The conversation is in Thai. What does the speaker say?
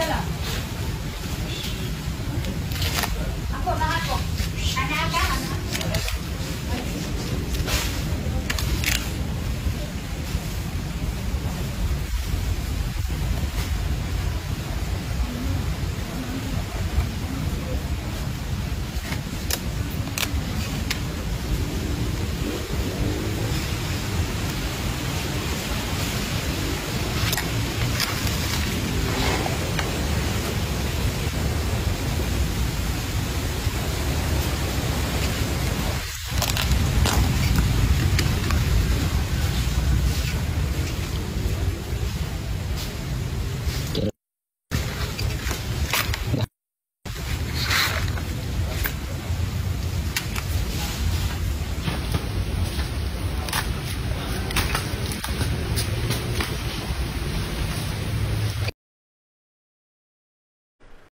ใช่หรอ